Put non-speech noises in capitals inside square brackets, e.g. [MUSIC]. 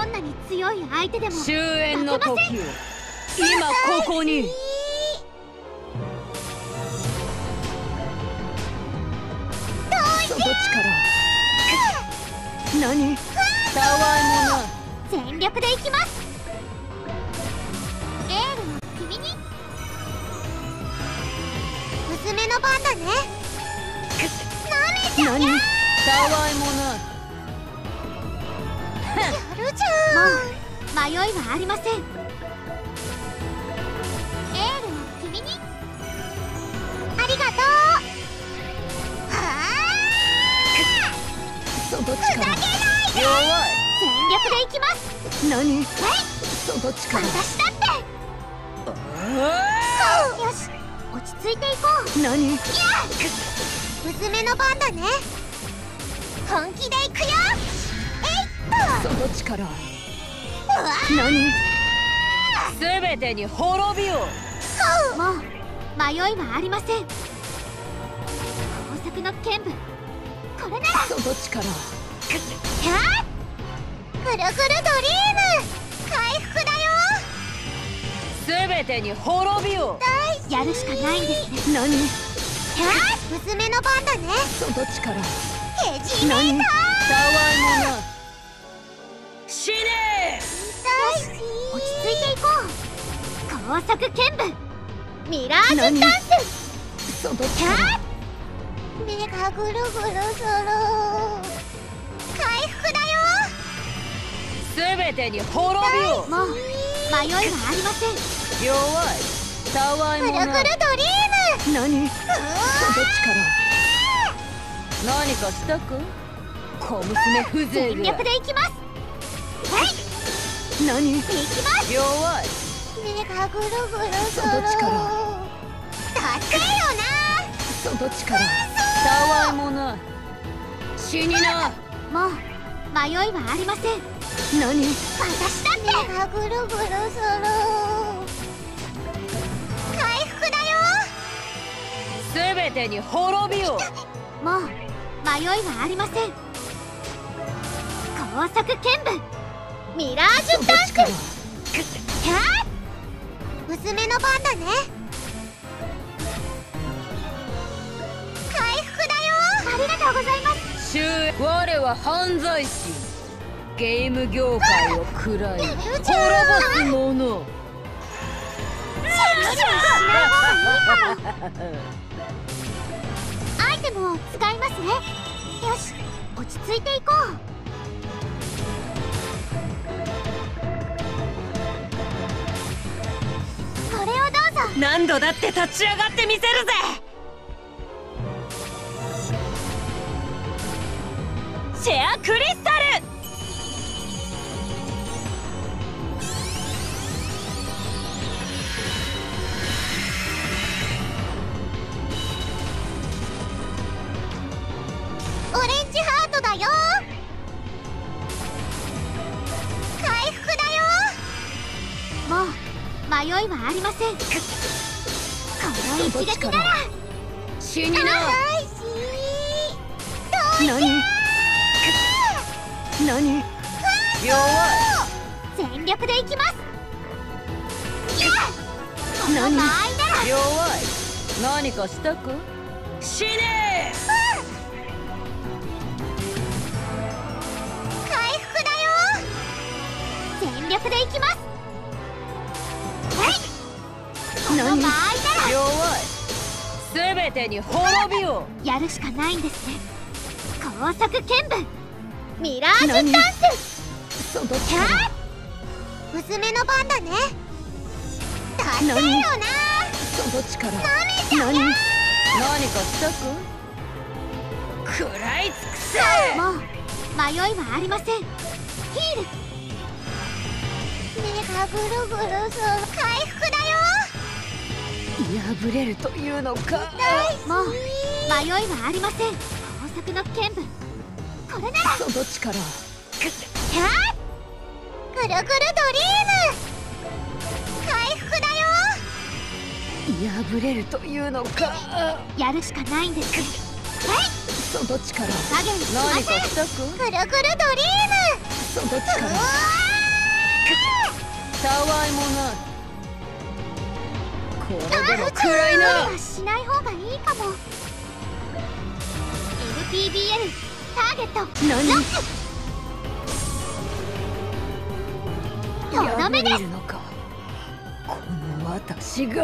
どんなに強い相手でも終焉の時を今ここに。その力。何？たわいもない全力でいきます。エールを君に。娘の番だね。なめちゃ？う何？たわいもない迷いはありません。エールを君に。ありがとう。はその力弱いあ全力でいきます。何？はい。その力。私だって。よし。落ち着いていこう。何？娘の番だね。本気でいくよ。えいっと！その力何？すべてに滅びよもう迷いはありません。工作の剣舞。これなら。その力やっぐるぐるドリーム。回復だよ。すべてに滅びよやるしかないんですね。何？やっ娘の番だね。その力ケジメ何ータたわいもない。死ね工作剣舞ミラージュダンスそのキャ力ッ目がぐるぐるする回復だよすべてに滅びよもう迷い。はありません。弱い。たわいもない。ぐるぐるドリーム何その力何かしたく小娘風情全力でい。きますはい。何いきます弱い。目がぐるぐるするその力。助けよその力。たわいもない死にななもう迷いはありません。何？私だって。目がぐるぐるする回復だよ。すべてに滅びよもう迷いはありません。工作剣舞。ミラージュダンス。力キャッ娘の番だね。回復だよ。ありがとうございます。我は犯罪師ゲーム業界を喰らい滅ぼす者 [LAUGHS] アイテムを使いますね。よし落ち着いていこう何度だって立ち上がってみせるぜ。シェアクリスタ迷いはありません。この一撃なら。死にな何？何？弱全力でいきます。何弱い。何かしたく？死ねてに滅びよやるしかないんですね。工作剣舞ミラージュダン何？スそのキャ力ッ娘の番だね。助けよな。その力。何何？かしたく食らい尽くせもう迷いはありません。ヒール。目がぐるぐるする破れるというのか。もう迷いはありません。工作の剣舞。これなら。その力。キャッぐるぐるドリーム。回復だよ。破れるというのか。やるしかないんです。はい。その力。加減しません。ぐるぐるドリーム。その力。たわいもないこれでも無暗いな。しない方がいいかも。LPBL ターゲット何？ロックとどめですこの私が